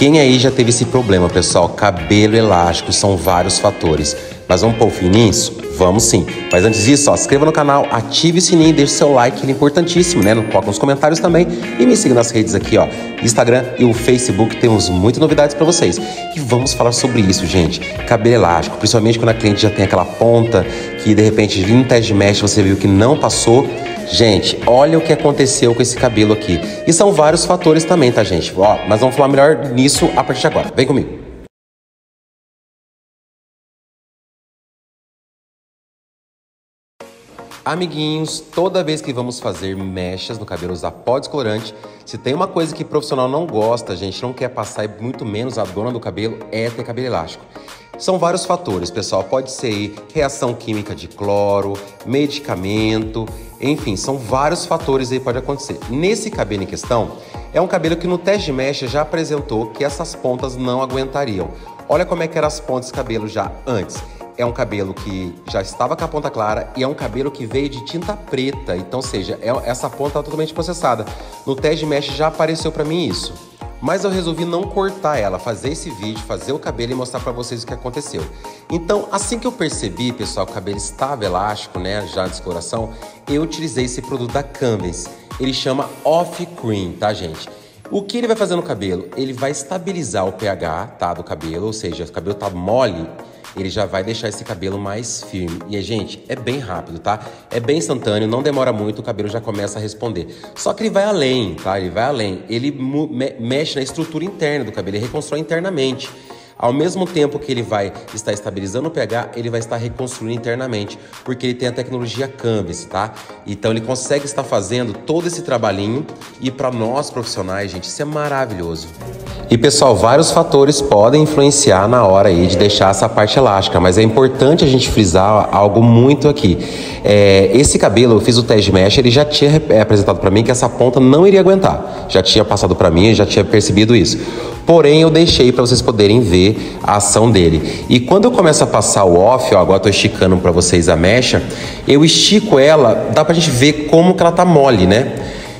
Quem aí já teve esse problema, pessoal? Cabelo elástico são vários fatores. Mas vamos pôr o fim nisso? Vamos sim. Mas antes disso, ó, se inscreva no canal, ative o sininho, deixe seu like, ele é importantíssimo, né? Coloca nos comentários também. E me siga nas redes aqui, ó, Instagram e o Facebook. Temos muitas novidades para vocês. E vamos falar sobre isso, gente. Cabelo elástico, principalmente quando a cliente já tem aquela ponta que de repente vindo um teste de mesh você viu que não passou. Gente, olha o que aconteceu com esse cabelo aqui. E são vários fatores também, tá, gente? Ó, mas vamos falar melhor nisso a partir de agora. Vem comigo. Amiguinhos, toda vez que vamos fazer mechas no cabelo, usar pó descolorante, se tem uma coisa que profissional não gosta, a gente não quer passar e muito menos a dona do cabelo, é ter cabelo elástico. São vários fatores, pessoal. Pode ser reação química de cloro, medicamento, enfim, são vários fatores aí que pode acontecer. Nesse cabelo em questão, é um cabelo que no teste de mecha já apresentou que essas pontas não aguentariam. Olha como é que eram as pontas de cabelo já antes. É um cabelo que já estava com a ponta clara e é um cabelo que veio de tinta preta. Então, seja, é, essa ponta está totalmente processada. No teste de mesh já apareceu para mim isso. Mas eu resolvi não cortar ela, fazer esse vídeo, fazer o cabelo e mostrar para vocês o que aconteceu. Então, assim que eu percebi, pessoal, que o cabelo estava elástico, né, já de descoloração, eu utilizei esse produto da Canvas. Ele chama Off Cream, tá, gente? O que ele vai fazer no cabelo? Ele vai estabilizar o pH, tá, do cabelo, ou seja, o cabelo tá mole, ele já vai deixar esse cabelo mais firme. E, gente, é bem rápido, tá? É bem instantâneo, não demora muito, o cabelo já começa a responder. Só que ele vai além, tá? Ele vai além. Ele mexe na estrutura interna do cabelo, ele reconstrói internamente. Ao mesmo tempo que ele vai estar estabilizando o pH, ele vai estar reconstruindo internamente, porque ele tem a tecnologia Canvas, tá? Então ele consegue estar fazendo todo esse trabalhinho e para nós profissionais, gente, isso é maravilhoso. E pessoal, vários fatores podem influenciar na hora aí de deixar essa parte elástica, mas é importante a gente frisar algo muito aqui. É, esse cabelo, eu fiz o teste de mesh, ele já tinha é, apresentado para mim que essa ponta não iria aguentar. Já tinha passado para mim, já tinha percebido isso. Porém, eu deixei para vocês poderem ver a ação dele. E quando eu começo a passar o off, ó, agora estou esticando para vocês a mecha, eu estico ela, dá para a gente ver como que ela tá mole, né?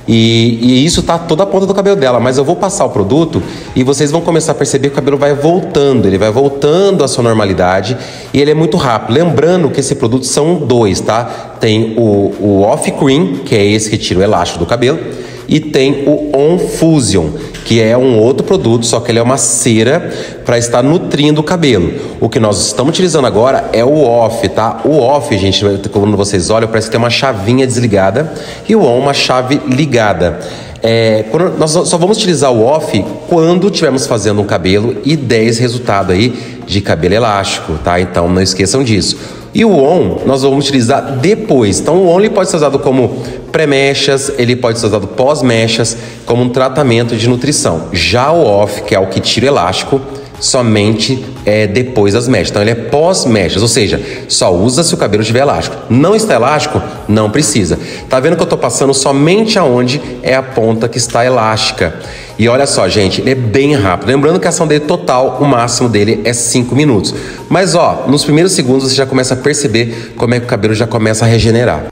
E, e, isso tá toda a ponta do cabelo dela, mas eu vou passar o produto e vocês vão começar a perceber que o cabelo vai voltando, ele vai voltando à sua normalidade e ele é muito rápido. Lembrando que esse produto são dois, tá? Tem o, o Off Cream, que é esse que tira o elástico do cabelo, e tem o On Fusion, que é um outro produto, só que ele é uma cera para estar nutrindo o cabelo. O que nós estamos utilizando agora é o off, tá? O off, gente, quando vocês olham, parece que tem uma chavinha desligada e o on uma chave ligada. É, nós só vamos utilizar o off quando estivermos fazendo um cabelo e 10 resultado aí de cabelo elástico, tá? Então não esqueçam disso. E o on nós vamos utilizar depois. Então o on ele pode ser usado como pré-mechas, ele pode ser usado pós-mechas, como um tratamento de nutrição. Já o off, que é o que tira elástico, somente é, depois das mechas. Então ele é pós-mechas, ou seja, só usa se o cabelo estiver elástico. Não está elástico? Não precisa. Tá vendo que eu estou passando somente aonde é a ponta que está elástica. E olha só, gente, ele é bem rápido. Lembrando que a ação dele total, o máximo dele é 5 minutos. Mas ó, nos primeiros segundos você já começa a perceber como é que o cabelo já começa a regenerar.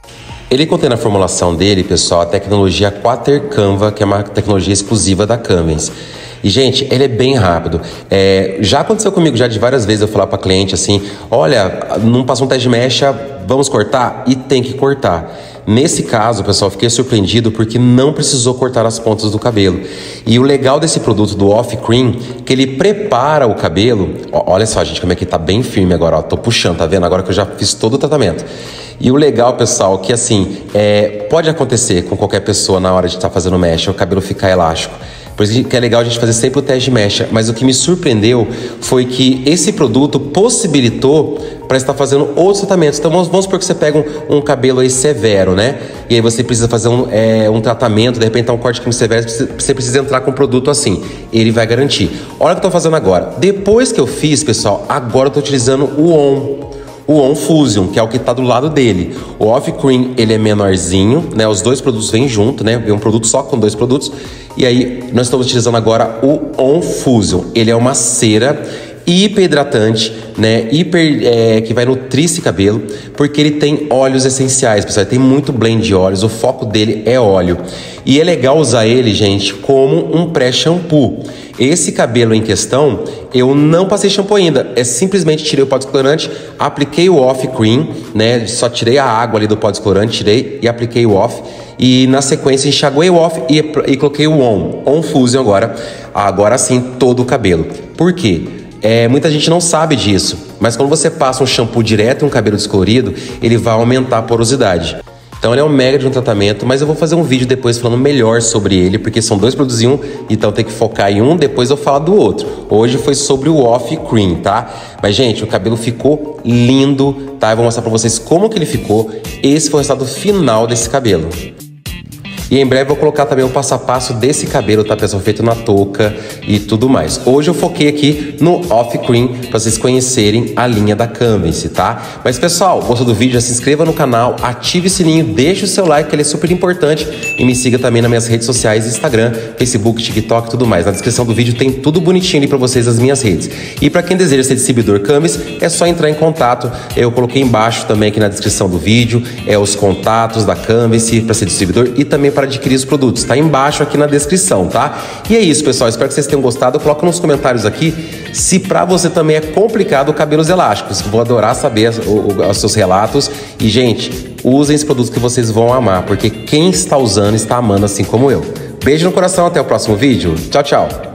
Ele contém na formulação dele, pessoal, a tecnologia Quater Canva, que é uma tecnologia exclusiva da Canvas. E, gente, ele é bem rápido. É, já aconteceu comigo já de várias vezes eu falar para cliente assim: olha, não passou um teste de mecha, vamos cortar? E tem que cortar. Nesse caso, pessoal, fiquei surpreendido porque não precisou cortar as pontas do cabelo. E o legal desse produto do Off Cream, que ele prepara o cabelo. Ó, olha só, gente, como é que tá bem firme agora, ó. Tô puxando, tá vendo? Agora que eu já fiz todo o tratamento. E o legal, pessoal, que assim, é, pode acontecer com qualquer pessoa na hora de estar tá fazendo mesh, o cabelo ficar elástico. Por isso que é legal a gente fazer sempre o teste de mecha. Mas o que me surpreendeu foi que esse produto possibilitou para estar fazendo outros tratamentos. Então vamos, vamos supor que você pega um, um, cabelo aí severo, né? E aí você precisa fazer um, é, um tratamento, de repente tá um corte químico severo, você precisa entrar com um produto assim. Ele vai garantir. Olha o que eu tô fazendo agora. Depois que eu fiz, pessoal, agora eu tô utilizando o ON o On Fusion, que é o que está do lado dele. O Off Cream, ele é menorzinho, né? Os dois produtos vêm junto, né? Um produto só com dois produtos. E aí, nós estamos utilizando agora o On Fusion. Ele é uma cera hiper hidratante, né? Hiper é, que vai nutrir esse cabelo, porque ele tem óleos essenciais, pessoal. Ele tem muito blend de óleos, o foco dele é óleo. E é legal usar ele, gente, como um pré-shampoo. Esse cabelo em questão, eu não passei shampoo ainda. É simplesmente tirei o pó descolorante, apliquei o off cream, né? Só tirei a água ali do pó descolorante, tirei e apliquei o off. E na sequência enxaguei o off e, e coloquei o on, on fusion agora. Agora sim todo o cabelo. Por quê? É, muita gente não sabe disso, mas quando você passa um shampoo direto em um cabelo descolorido, ele vai aumentar a porosidade. Então ele é um mega de um tratamento, mas eu vou fazer um vídeo depois falando melhor sobre ele, porque são dois produtos em um, então tem que focar em um, depois eu falo do outro. Hoje foi sobre o Off Cream, tá? Mas gente, o cabelo ficou lindo, tá? Eu vou mostrar pra vocês como que ele ficou. Esse foi o resultado final desse cabelo. E em breve vou colocar também o passo a passo desse cabelo, tá, pessoal? Feito na touca e tudo mais. Hoje eu foquei aqui no Off Cream para vocês conhecerem a linha da Canvas, tá? Mas, pessoal, gostou do vídeo? Já se inscreva no canal, ative o sininho, deixe o seu like, que ele é super importante. E me siga também nas minhas redes sociais, Instagram, Facebook, TikTok e tudo mais. Na descrição do vídeo tem tudo bonitinho ali para vocês as minhas redes. E para quem deseja ser distribuidor Canvas, é só entrar em contato. Eu coloquei embaixo também aqui na descrição do vídeo, é os contatos da Canvas para ser distribuidor e também para adquirir os produtos. Está embaixo aqui na descrição, tá? E é isso, pessoal. Espero que vocês tenham gostado. Coloca nos comentários aqui se para você também é complicado cabelos elásticos. Vou adorar saber os seus relatos. E, gente, usem esse produto que vocês vão amar, porque quem está usando está amando assim como eu. Beijo no coração, até o próximo vídeo. Tchau, tchau.